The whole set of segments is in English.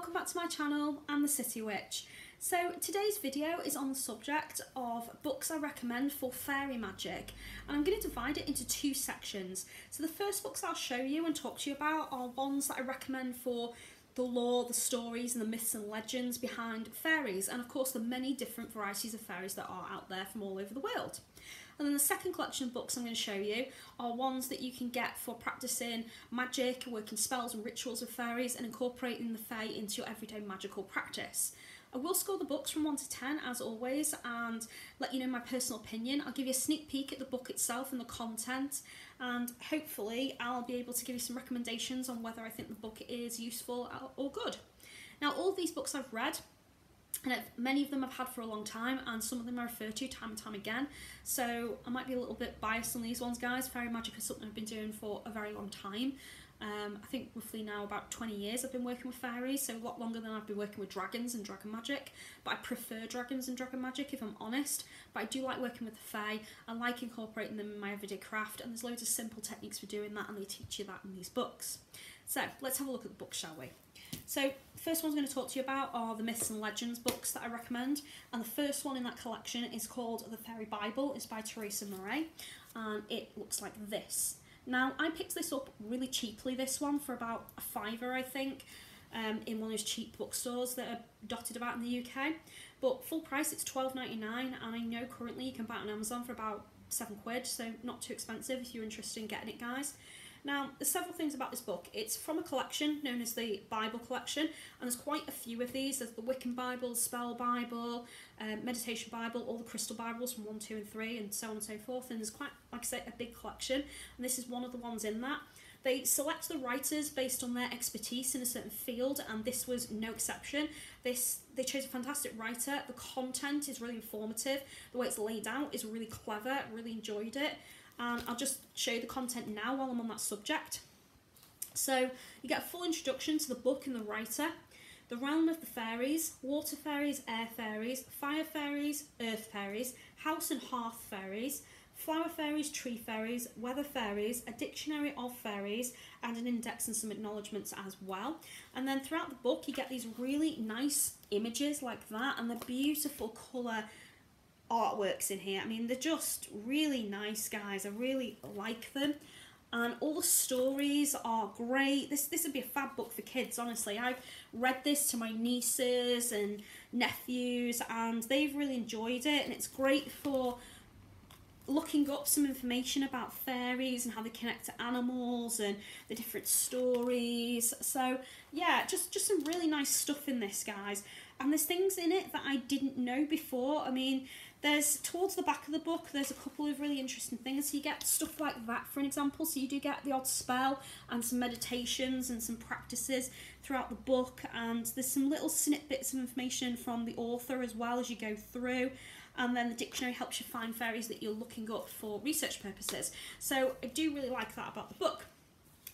welcome back to my channel, I'm the City Witch. So today's video is on the subject of books I recommend for fairy magic and I'm going to divide it into two sections. So the first books I'll show you and talk to you about are ones that I recommend for the lore, the stories and the myths and legends behind fairies and of course the many different varieties of fairies that are out there from all over the world. And then the second collection of books I'm going to show you are ones that you can get for practicing magic, working spells and rituals with fairies and incorporating the fae into your everyday magical practice. I will score the books from 1 to 10 as always and let you know my personal opinion. I'll give you a sneak peek at the book itself and the content and hopefully I'll be able to give you some recommendations on whether I think the book is useful or good. Now all these books I've read and many of them I've had for a long time and some of them I refer to time and time again. So I might be a little bit biased on these ones guys. Fairy magic is something I've been doing for a very long time. Um, I think roughly now about 20 years I've been working with fairies so a lot longer than I've been working with dragons and dragon magic. But I prefer dragons and dragon magic if I'm honest. But I do like working with the fae. I like incorporating them in my everyday craft and there's loads of simple techniques for doing that and they teach you that in these books. So let's have a look at the book shall we so first one I'm going to talk to you about are the Myths and Legends books that I recommend. And the first one in that collection is called The Fairy Bible. It's by Teresa Moorey. And it looks like this. Now, I picked this up really cheaply, this one, for about a fiver, I think, um, in one of those cheap bookstores that are dotted about in the UK. But full price, it's twelve ninety nine, and I know currently you can buy it on Amazon for about seven quid, so not too expensive if you're interested in getting it, guys. Now, there's several things about this book. It's from a collection known as the Bible Collection, and there's quite a few of these. There's the Wiccan Bible, Spell Bible, um, Meditation Bible, all the Crystal Bibles from 1, 2 and 3, and so on and so forth. And there's quite, like I say, a big collection, and this is one of the ones in that. They select the writers based on their expertise in a certain field, and this was no exception. This They chose a fantastic writer. The content is really informative. The way it's laid out is really clever. really enjoyed it and I'll just show you the content now while I'm on that subject. So you get a full introduction to the book and the writer, the realm of the fairies, water fairies, air fairies, fire fairies, earth fairies, house and hearth fairies, flower fairies, tree fairies, weather fairies, a dictionary of fairies, and an index and some acknowledgements as well. And then throughout the book, you get these really nice images like that and the beautiful colour artworks in here. I mean, they're just really nice, guys. I really like them. And all the stories are great. This this would be a fab book for kids, honestly. I've read this to my nieces and nephews, and they've really enjoyed it. And it's great for looking up some information about fairies and how they connect to animals and the different stories. So yeah, just just some really nice stuff in this, guys. And there's things in it that I didn't know before. I mean, there's towards the back of the book, there's a couple of really interesting things. So you get stuff like that, for an example. So you do get the odd spell and some meditations and some practices throughout the book. And there's some little snippets of information from the author as well as you go through. And then the dictionary helps you find fairies that you're looking up for research purposes. So I do really like that about the book.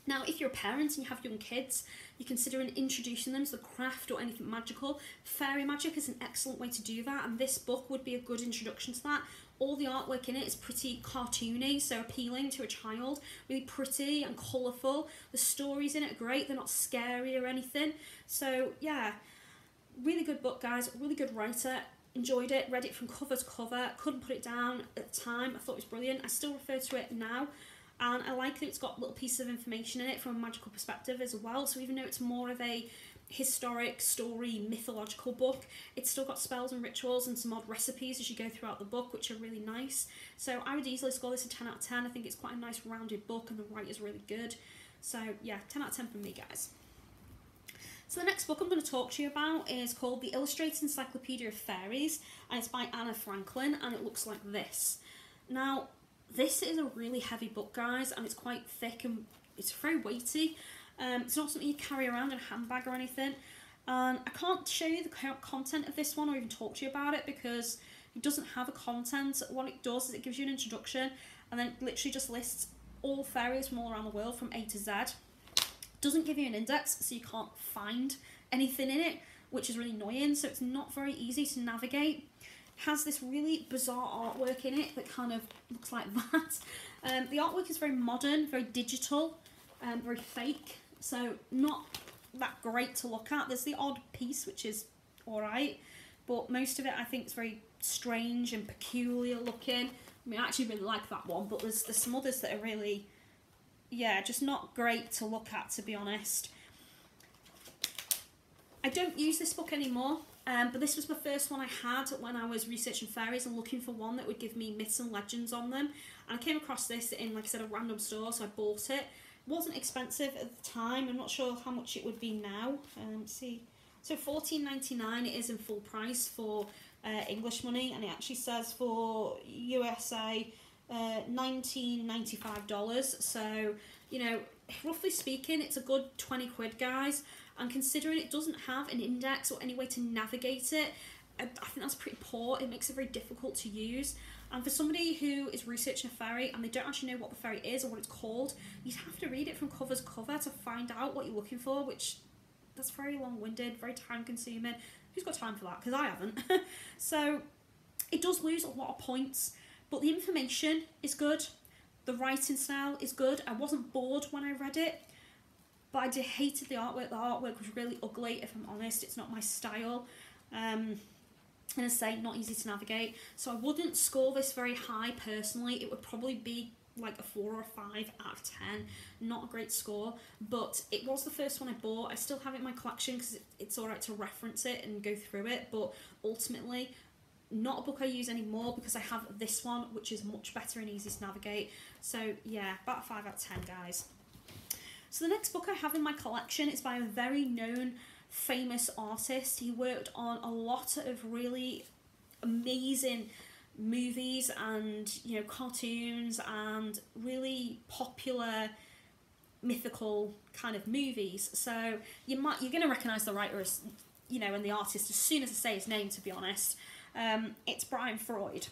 Now, if you're a parent and you have young kids, you're considering introducing them to the craft or anything magical, fairy magic is an excellent way to do that, and this book would be a good introduction to that. All the artwork in it is pretty cartoony, so appealing to a child, really pretty and colourful. The stories in it are great, they're not scary or anything. So, yeah, really good book, guys, really good writer enjoyed it, read it from cover to cover, couldn't put it down at the time, I thought it was brilliant. I still refer to it now and I like that it's got little pieces of information in it from a magical perspective as well. So even though it's more of a historic story mythological book it's still got spells and rituals and some odd recipes as you go throughout the book which are really nice. So I would easily score this a 10 out of 10 I think it's quite a nice rounded book and the writer's really good. So yeah 10 out of 10 from me guys so the next book I'm going to talk to you about is called The Illustrated Encyclopedia of Fairies and it's by Anna Franklin and it looks like this now this is a really heavy book, guys, and it's quite thick and it's very weighty. Um, it's not something you carry around in a handbag or anything. And I can't show you the content of this one or even talk to you about it because it doesn't have a content. What it does is it gives you an introduction and then it literally just lists all fairies from all around the world from A to Z. Doesn't give you an index so you can't find anything in it, which is really annoying. So it's not very easy to navigate has this really bizarre artwork in it that kind of looks like that. Um, the artwork is very modern, very digital, um, very fake, so not that great to look at. There's the odd piece which is alright, but most of it I think is very strange and peculiar looking. I mean, I actually really like that one, but there's, there's some others that are really, yeah, just not great to look at, to be honest. I don't use this book anymore, um, but this was the first one I had when I was researching fairies and looking for one that would give me myths and legends on them. And I came across this in, like I said, a random store, so I bought it. It wasn't expensive at the time. I'm not sure how much it would be now. Um, see, so fourteen ninety nine. It is in full price for uh, English money, and it actually says for USA uh, $19.95. So, you know, roughly speaking, it's a good 20 quid, guys. And considering it doesn't have an index or any way to navigate it, I, think that's pretty poor. It makes it very difficult to use. And for somebody who is researching a fairy and they don't actually know what the fairy is or what it's called, you'd have to read it from cover to cover to find out what you're looking for, which that's very long-winded, very time-consuming. Who's got time for that? Because I haven't. so it does lose a lot of points, but the information is good. The writing style is good. I wasn't bored when I read it, but I hated the artwork. The artwork was really ugly, if I'm honest. It's not my style. Um, and I say, not easy to navigate. So I wouldn't score this very high personally. It would probably be like a four or a five out of ten. Not a great score, but it was the first one I bought. I still have it in my collection because it's alright to reference it and go through it, but ultimately, not a book I use anymore because I have this one, which is much better and easy to navigate. So yeah, about a five out of ten, guys. So the next book I have in my collection is by a very known, famous artist. He worked on a lot of really amazing movies and you know cartoons and really popular mythical kind of movies so you might you're going to recognize the writer as you know and the artist as soon as I say his name to be honest um, it's Brian Froud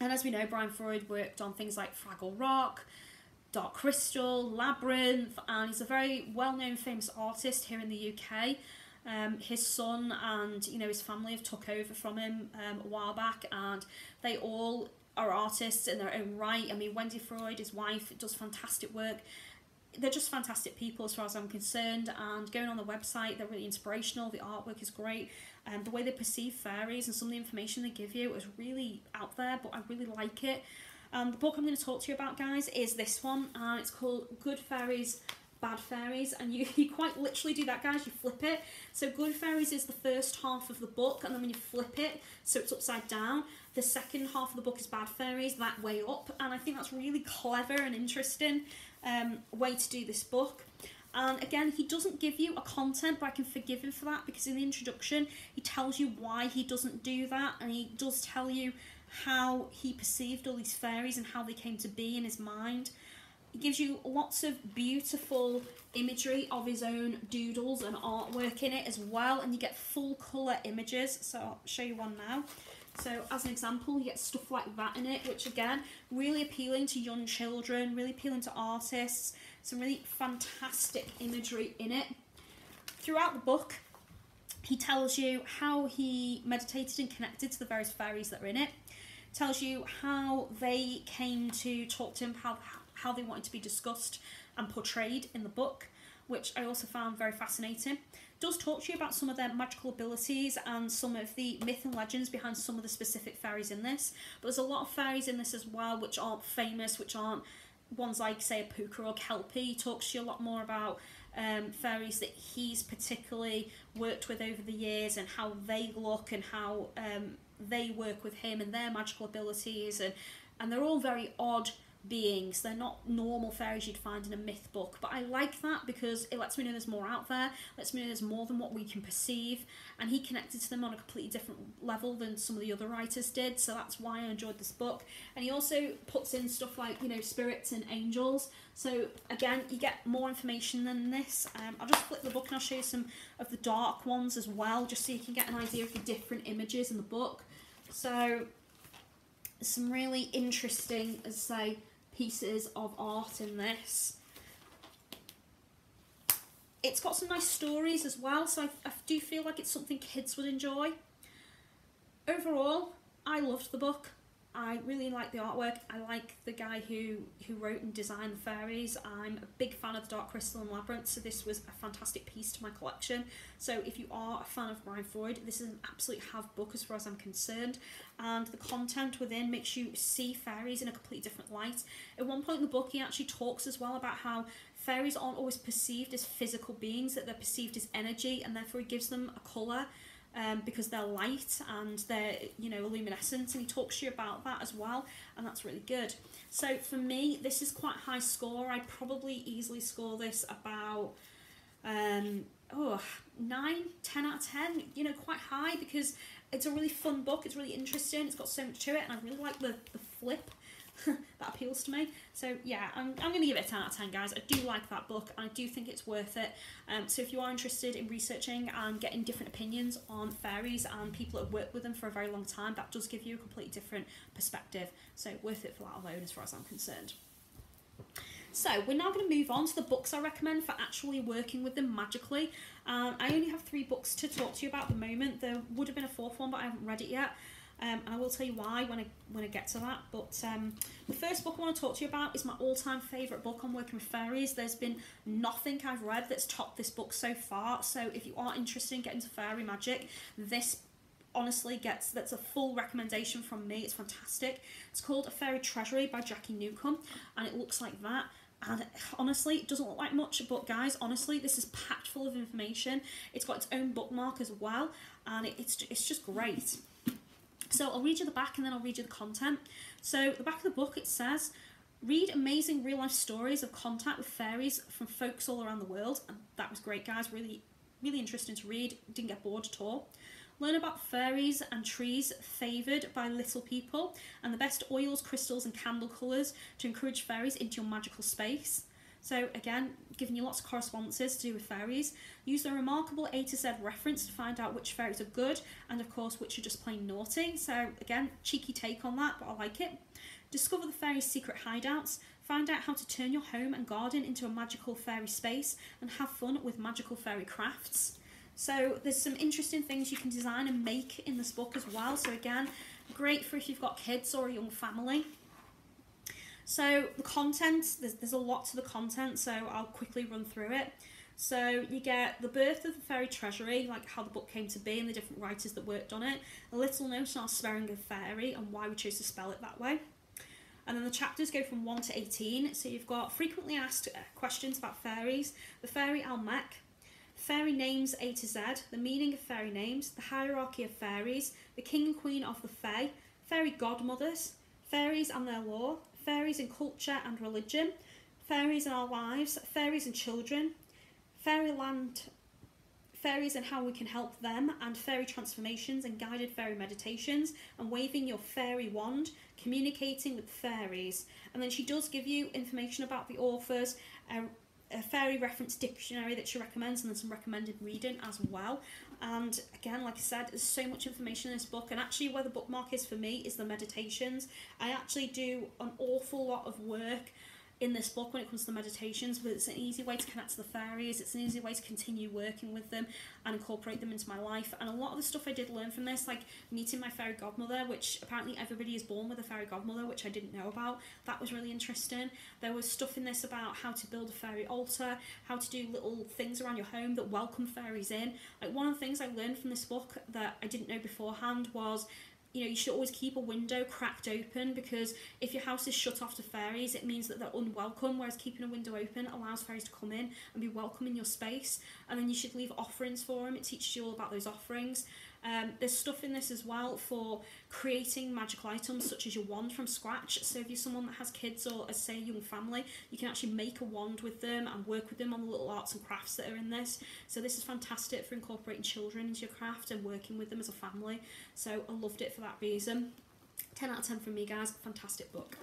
and as we know Brian Froud worked on things like Fraggle Rock Dark Crystal, Labyrinth, and he's a very well-known famous artist here in the UK. Um, his son and you know his family have took over from him um, a while back, and they all are artists in their own right. I mean, Wendy Froud, his wife, does fantastic work. They're just fantastic people as far as I'm concerned. And going on the website, they're really inspirational. The artwork is great, um, the way they perceive fairies and some of the information they give you is really out there. But I really like it. Um, the book I'm going to talk to you about, guys, is this one. Uh, it's called Good Fairies, Bad Fairies, and you, you quite literally do that, guys. You flip it. So Good Fairies is the first half of the book, and then when you flip it, so it's upside down, the second half of the book is Bad Fairies, that way up, and I think that's really clever and interesting um, way to do this book. And again, he doesn't give you a content, but I can forgive him for that because in the introduction, he tells you why he doesn't do that, and he does tell you how he perceived all these fairies and how they came to be in his mind. He gives you lots of beautiful imagery of his own doodles and artwork in it as well, and you get full colour images. So I'll show you one now. So as an example, you get stuff like that in it, which again, really appealing to young children, really appealing to artists. Some really fantastic imagery in it. Throughout the book, he tells you how he meditated and connected to the various fairies that are in it tells you how they came to talk to him, how, how they wanted to be discussed and portrayed in the book, which I also found very fascinating. Does talk to you about some of their magical abilities and some of the myth and legends behind some of the specific fairies in this. But there's a lot of fairies in this as well, which aren't famous, which aren't ones like, say, a Puka or Kelpie. He talks to you a lot more about um, fairies that he's particularly worked with over the years and how they look and how um, they work with him and their magical abilities and and they're all very odd beings. They're not normal fairies you'd find in a myth book, but I like that because it lets me know there's more out there, lets me know there's more than what we can perceive, and he connected to them on a completely different level than some of the other writers did, so that's why I enjoyed this book. And he also puts in stuff like, you know, spirits and angels, so again, you get more information than this. Um, I'll just flip the book and I'll show you some of the dark ones as well, just so you can get an idea of the different images in the book. So, some really interesting, as I say, pieces of art in this. It's got some nice stories as well, so I, I do feel like it's something kids would enjoy. Overall, I loved the book. I really like the artwork. I like the guy who who wrote and designed the fairies. I'm a big fan of the Dark Crystal and Labyrinth, so this was a fantastic piece to my collection. So if you are a fan of Brian Froud, this is an absolute have book as far as I'm concerned. And the content within makes you see fairies in a completely different light. At one point in the book, he actually talks as well about how fairies aren't always perceived as physical beings, that they're perceived as energy, and therefore he gives them a colour um, because they're light and they're you know luminescent and he talks to you about that as well and that's really good. So for me this is quite high score. I'd probably easily score this about um, oh 9 10 out of 10 you know quite high because it's a really fun book it's really interesting it's got so much to it and I really like the, the flip that appeals to me. So yeah, I'm, I'm going to give it a 10 out of 10 guys. I do like that book I do think it's worth it. Um, so if you are interested in researching and getting different opinions on fairies and people that have worked with them for a very long time, that does give you a completely different perspective. So worth it for that alone as far as I'm concerned. So we're now going to move on to the books I recommend for actually working with them magically. Um, I only have three books to talk to you about at the moment. There would have been a fourth one, but I haven't read it yet. Um, and I will tell you why when I when I get to that. But um, the first book I want to talk to you about is my all-time favourite book on working with fairies. There's been nothing I've read that's topped this book so far. So if you are interested in getting to fairy magic, this honestly gets that's a full recommendation from me. It's fantastic. It's called A Fairy Treasury by Jacky Newcomb, and it looks like that. And honestly, it doesn't look like much, but guys, honestly, this is packed full of information. It's got its own bookmark as well, and it's it's just great. So I'll read you the back and then I'll read you the content. So the back of the book it says, read amazing real life stories of contact with fairies from folks all around the world. And that was great guys, really, really interesting to read. Didn't get bored at all. Learn about fairies and trees favoured by little people and the best oils, crystals and candle colours to encourage fairies into your magical space. So again, giving you lots of correspondences to do with fairies. Use the remarkable A to Z reference to find out which fairies are good and of course which are just plain naughty. So again, cheeky take on that, but I like it. Discover the fairies' secret hideouts. Find out how to turn your home and garden into a magical fairy space and have fun with magical fairy crafts. So there's some interesting things you can design and make in this book as well. So again, great for if you've got kids or a young family. So the content, there's, there's a lot to the content, so I'll quickly run through it. So you get the birth of the fairy treasury, like how the book came to be and the different writers that worked on it, a little note on our spelling of fairy and why we chose to spell it that way. And then the chapters go from 1 to 18, so you've got frequently asked uh, questions about fairies, the fairy Almec, fairy names A to Z, the meaning of fairy names, the hierarchy of fairies, the king and queen of the fae, fairy godmothers, fairies and their law, fairies in culture and religion, fairies in our lives, fairies and children, fairyland, fairies and how we can help them, and fairy transformations and guided fairy meditations, and waving your fairy wand, communicating with fairies. And then she does give you information about the authors, a, a fairy reference dictionary that she recommends, and then some recommended reading as well. And again, like I said, there's so much information in this book. And actually, where the bookmark is for me is the meditations. I actually do an awful lot of work in this book when it comes to the meditations, but it's an easy way to connect to the fairies, it's an easy way to continue working with them and incorporate them into my life. And a lot of the stuff I did learn from this, like meeting my fairy godmother, which apparently everybody is born with a fairy godmother, which I didn't know about, that was really interesting. There was stuff in this about how to build a fairy altar, how to do little things around your home that welcome fairies in. Like one of the things I learned from this book that I didn't know beforehand was you know, you should always keep a window cracked open because if your house is shut off to fairies, it means that they're unwelcome, whereas keeping a window open allows fairies to come in and be welcome in your space. And then you should leave offerings for them. It teaches you all about those offerings. Um, there's stuff in this as well for creating magical items such as your wand from scratch. So if you're someone that has kids or a say a young family, you can actually make a wand with them and work with them on the little arts and crafts that are in this. So this is fantastic for incorporating children into your craft and working with them as a family. So I loved it for that reason. 10 out of 10 from me guys, fantastic book.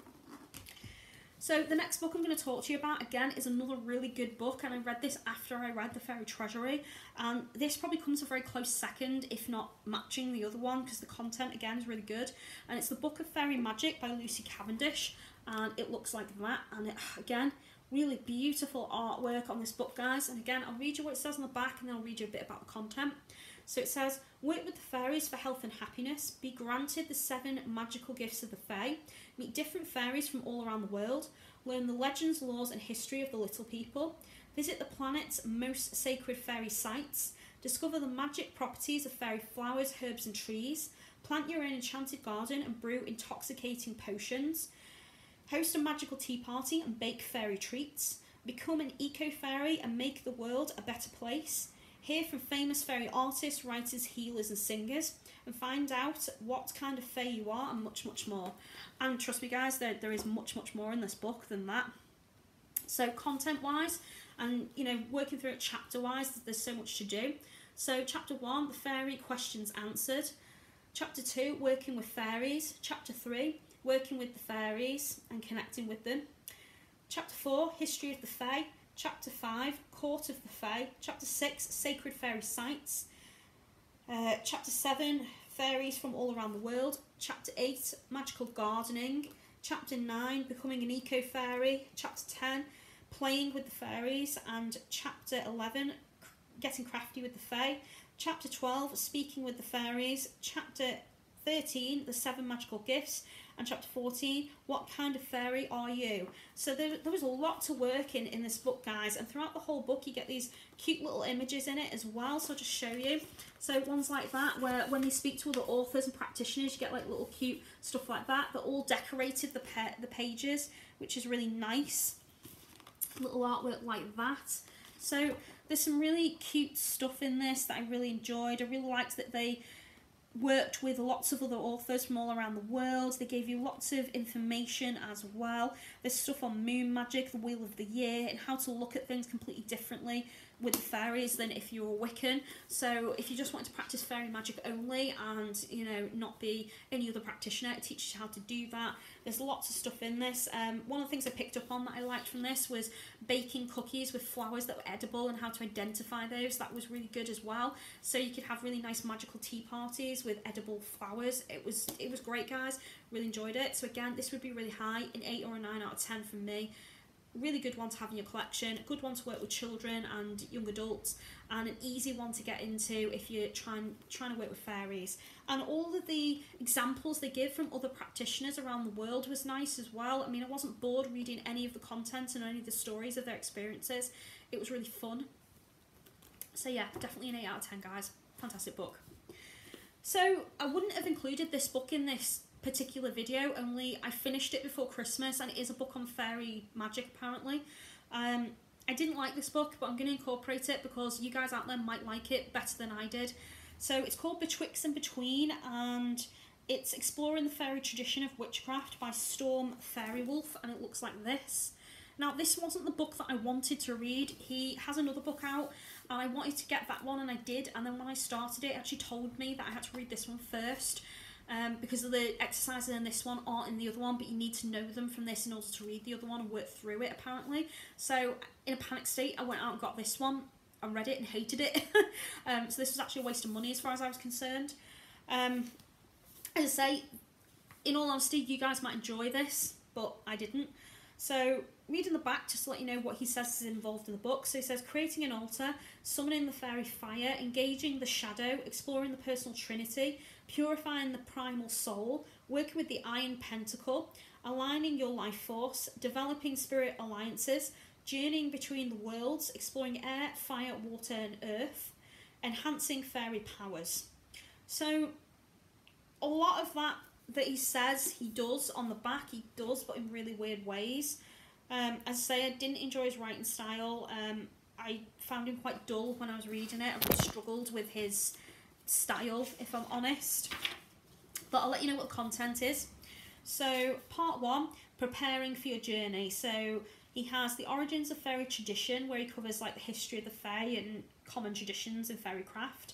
So the next book I'm going to talk to you about again is another really good book and I read this after I read The Fairy Treasury. And this probably comes a very close second if not matching the other one because the content again is really good. And it's the Book of Fairy Magic by Lucy Cavendish and it looks like that. And it, again really beautiful artwork on this book guys. And again I'll read you what it says on the back and then I'll read you a bit about the content. So it says, work with the fairies for health and happiness, be granted the seven magical gifts of the Fae, meet different fairies from all around the world, learn the legends, laws, and history of the little people, visit the planet's most sacred fairy sites, discover the magic properties of fairy flowers, herbs, and trees, plant your own enchanted garden and brew intoxicating potions, host a magical tea party and bake fairy treats, become an eco fairy and make the world a better place Hear from famous fairy artists, writers, healers, and singers, and find out what kind of fae you are, and much, much more. And trust me, guys, there, there is much, much more in this book than that. So, content wise, and you know, working through it chapter wise, there's so much to do. So, chapter one, the fairy questions answered. Chapter two, working with fairies. Chapter three, working with the fairies and connecting with them. Chapter four, history of the fae. Chapter 5, Court of the Fae. Chapter 6, Sacred Fairy Sites. Uh, chapter 7, Fairies from all around the world. Chapter 8, Magical Gardening. Chapter 9, Becoming an Eco Fairy. Chapter 10, Playing with the Fairies. And Chapter 11, Getting Crafty with the Fae. Chapter 12, Speaking with the Fairies. Chapter 13, The Seven Magical Gifts and chapter 14, What Kind of Fairy Are You? So there, there was a lot to work in in this book, guys, and throughout the whole book you get these cute little images in it as well, so I'll just show you. So ones like that, where when they speak to other authors and practitioners, you get like little cute stuff like that. They're all decorated, the, the pages, which is really nice. Little artwork like that. So there's some really cute stuff in this that I really enjoyed. I really liked that they worked with lots of other authors from all around the world. They gave you lots of information as well. There's stuff on moon magic, the wheel of the year, and how to look at things completely differently with the fairies than if you're Wiccan. So if you just want to practice fairy magic only and you know not be any other practitioner, it teaches you how to do that. There's lots of stuff in this. Um, one of the things I picked up on that I liked from this was baking cookies with flowers that were edible and how to identify those. That was really good as well. So you could have really nice magical tea parties with edible flowers. It was it was great, guys. Really enjoyed it. So again, this would be really high, an eight or a nine out of ten from me really good one to have in your collection, a good one to work with children and young adults, and an easy one to get into if you're trying trying to work with fairies. And all of the examples they give from other practitioners around the world was nice as well. I mean, I wasn't bored reading any of the content and any of the stories of their experiences. It was really fun. So yeah, definitely an 8 out of 10, guys. Fantastic book. So I wouldn't have included this book in this particular video, only I finished it before Christmas and it is a book on fairy magic apparently. Um, I didn't like this book, but I'm going to incorporate it because you guys out there might like it better than I did. So it's called Betwixt and Between and it's exploring the fairy tradition of witchcraft by Storm Faerywolf and it looks like this. Now this wasn't the book that I wanted to read. He has another book out and I wanted to get that one and I did and then when I started it actually told me that I had to read this one first um, because the exercises in this one aren't in the other one, but you need to know them from this in order to read the other one and work through it, apparently. So, in a panic state, I went out and got this one. I read it and hated it. um, so, this was actually a waste of money as far as I was concerned. Um, as I say, in all honesty, you guys might enjoy this, but I didn't. So, reading the back just to let you know what he says is involved in the book. So he says creating an altar, summoning the fairy fire, engaging the shadow, exploring the personal trinity, purifying the primal soul, working with the iron pentacle, aligning your life force, developing spirit alliances, journeying between the worlds, exploring air, fire, water, and earth, enhancing fairy powers. So, a lot of that that he says he does on the back, he does, but in really weird ways. Um, as I say, I didn't enjoy his writing style. Um, I found him quite dull when I was reading it. I struggled with his style, if I'm honest. But I'll let you know what the content is. So, part one, preparing for your journey. So, he has the origins of fairy tradition, where he covers like the history of the fae and common traditions in fairy craft.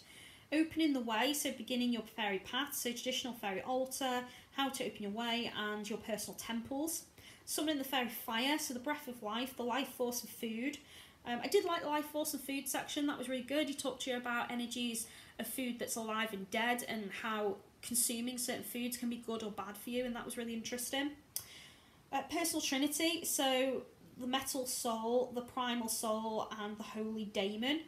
Opening the way, so beginning your fairy path, so traditional fairy altar, how to open your way, and your personal temples. Summoning the fairy fire, so the breath of life, the life force of food. Um, I did like the life force and food section, that was really good. He talked to you about energies of food that's alive and dead and how consuming certain foods can be good or bad for you, and that was really interesting. Uh, personal Trinity, so the middle soul, the primal soul, and the holy daemon.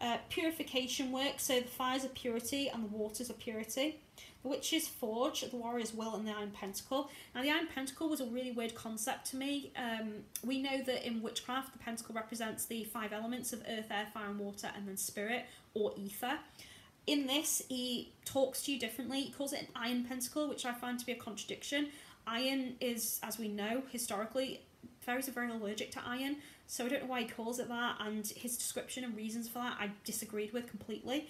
Uh, purification work, so the fires of purity and the waters of purity. Witch's Forge, the Warrior's Will, and the Iron Pentacle. Now, the Iron Pentacle was a really weird concept to me. Um, we know that in witchcraft, the pentacle represents the five elements of earth, air, fire, and water, and then spirit or ether. In this, he talks to you differently. He calls it an iron pentacle, which I find to be a contradiction. Iron is, as we know, historically, fairies are very allergic to iron, so I don't know why he calls it that, and his description and reasons for that I disagreed with completely.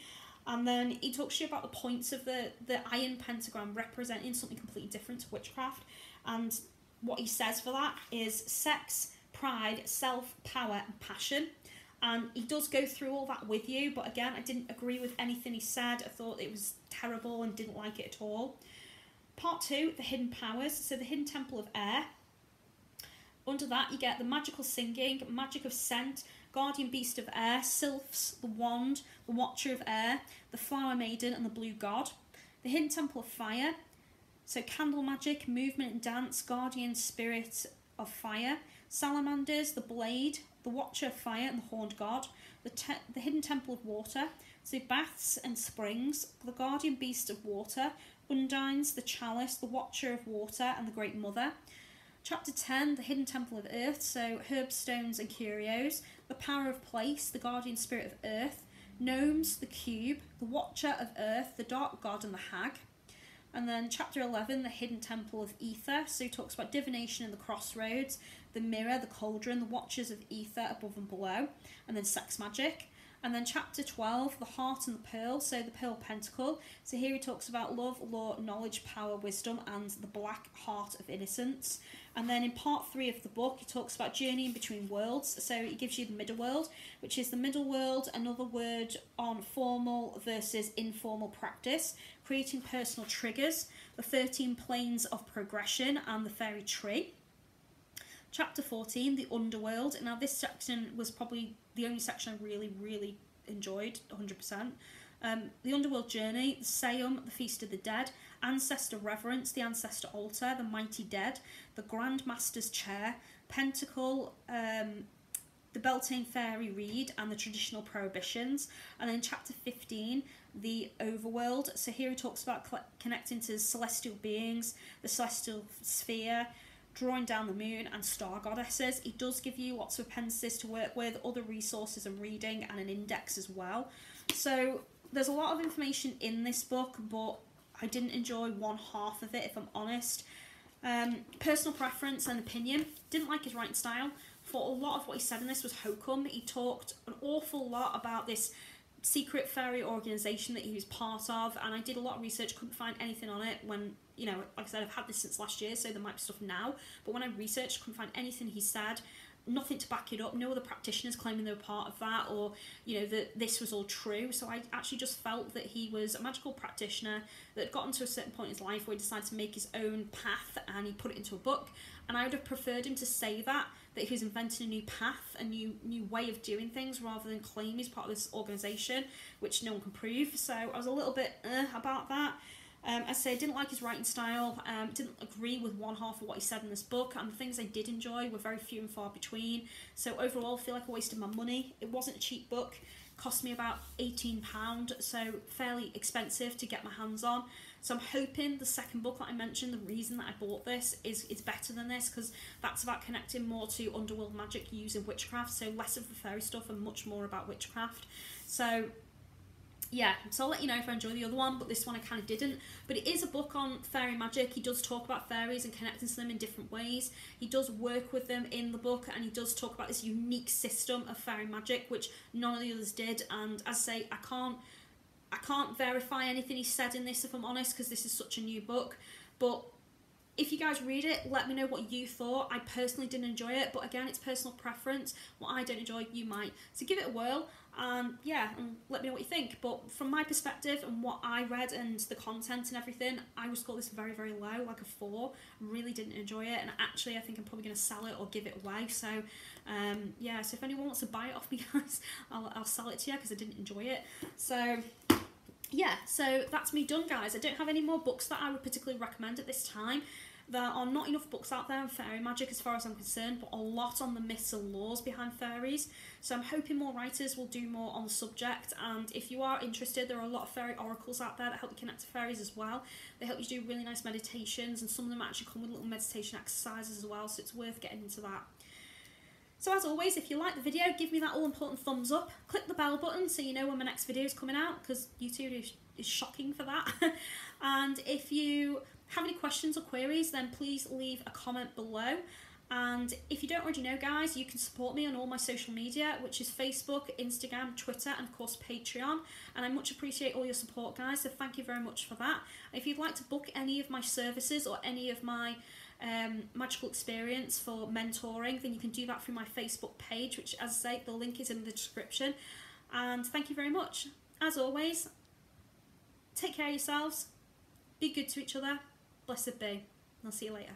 And then he talks to you about the points of the, the iron pentagram representing something completely different to witchcraft. And what he says for that is sex, pride, self, power, and passion. And he does go through all that with you, but again, I didn't agree with anything he said. I thought it was terrible and didn't like it at all. Part two, the hidden powers. So the hidden temple of air. Under that, you get the magical singing, magic of scent, guardian beast of air, sylphs, the wand, the watcher of air, the flower maiden, and the blue god. The hidden temple of fire, so candle magic, movement and dance, guardian spirit of fire, salamanders, the blade, the watcher of fire, and the horned god. The, the hidden temple of water, so baths and springs, the guardian beast of water, undines, the chalice, the watcher of water, and the great mother. Chapter 10, The Hidden Temple of Earth, so herbs, stones, and curios, the power of place, the guardian spirit of earth, gnomes, the cube, the watcher of earth, the dark god, and the hag. And then chapter 11, the hidden temple of ether. So he talks about divination in the crossroads, the mirror, the cauldron, the watchers of ether above and below, and then sex magic. And then chapter 12, the heart and the pearl, so the pearl pentacle. So here he talks about love, law, knowledge, power, wisdom, and the black heart of innocence. And then in part three of the book, he talks about journeying between worlds. So he gives you the middle world, which is the middle world, another word on formal versus informal practice, creating personal triggers, the 13 planes of progression, and the fairy tree. Chapter 14, the underworld. Now, this section was probably the only section I really, really enjoyed 100%. Um, the Underworld Journey, the Seum, the Feast of the Dead, Ancestor Reverence, the Ancestor Altar, the Mighty Dead, the Grand Master's Chair, Pentacle, um, the Beltane Fairy Reed, and the Traditional Prohibitions. And then chapter 15, the Overworld. So here he talks about connecting to celestial beings, the celestial sphere, drawing down the moon and star goddesses. He does give you lots of appendices to work with, other resources and reading, and an index as well. So there's a lot of information in this book, but I didn't enjoy one half of it, if I'm honest. Um, personal preference and opinion. Didn't like his writing style. Thought a lot of what he said in this was hokum. He talked an awful lot about this secret fairy organisation that he was part of, and I did a lot of research, couldn't find anything on it when, you know, like I said, I've had this since last year, so there might be stuff now, but when I researched, couldn't find anything he said, nothing to back it up, no other practitioners claiming they were part of that, or, you know, that this was all true, so I actually just felt that he was a magical practitioner that had gotten to a certain point in his life where he decided to make his own path, and he put it into a book, and I would have preferred him to say that that he was inventing a new path, a new new way of doing things, rather than claim he's part of this organisation, which no one can prove. So I was a little bit uh, about that. Um, I say I didn't like his writing style, um, didn't agree with one half of what he said in this book, and the things I did enjoy were very few and far between. So overall, I feel like I wasted my money. It wasn't a cheap book, cost me about £18, so fairly expensive to get my hands on. So I'm hoping the second book that I mentioned, the reason that I bought this, is, is better than this because that's about connecting more to underworld magic using witchcraft, so less of the fairy stuff and much more about witchcraft. So yeah, so I'll let you know if I enjoy the other one, but this one I kind of didn't. But it is a book on fairy magic. He does talk about fairies and connecting to them in different ways. He does work with them in the book, and he does talk about this unique system of fairy magic, which none of the others did. And as I say, I can't I can't verify anything he said in this if I'm honest because this is such a new book. But if you guys read it, let me know what you thought. I personally didn't enjoy it, but again, it's personal preference. What I don't enjoy, you might. So give it a whirl and yeah, and let me know what you think. But from my perspective and what I read and the content and everything, I would score this very, very low, like a four. Really didn't enjoy it, and actually, I think I'm probably going to sell it or give it away. So um, yeah, so if anyone wants to buy it off me, guys, I'll, I'll sell it to you because I didn't enjoy it. So yeah, so that's me done, guys. I don't have any more books that I would particularly recommend at this time. There are not enough books out there on fairy magic as far as I'm concerned, but a lot on the myths and laws behind fairies. So I'm hoping more writers will do more on the subject. And if you are interested, there are a lot of fairy oracles out there that help you connect to fairies as well. They help you do really nice meditations, and some of them actually come with little meditation exercises as well, so it's worth getting into that. So as always, if you like the video, give me that all important thumbs up. Click the bell button so you know when my next video is coming out, because YouTube is, is shocking for that. and if you have any questions or queries, then please leave a comment below. And if you don't already know, guys, you can support me on all my social media, which is Facebook, Instagram, Twitter, and of course Patreon. And I much appreciate all your support, guys. So thank you very much for that. If you'd like to book any of my services or any of my um, magical experience for mentoring, then you can do that through my Facebook page, which, as I say, the link is in the description. And thank you very much. As always, take care of yourselves, be good to each other, blessed be. I'll see you later.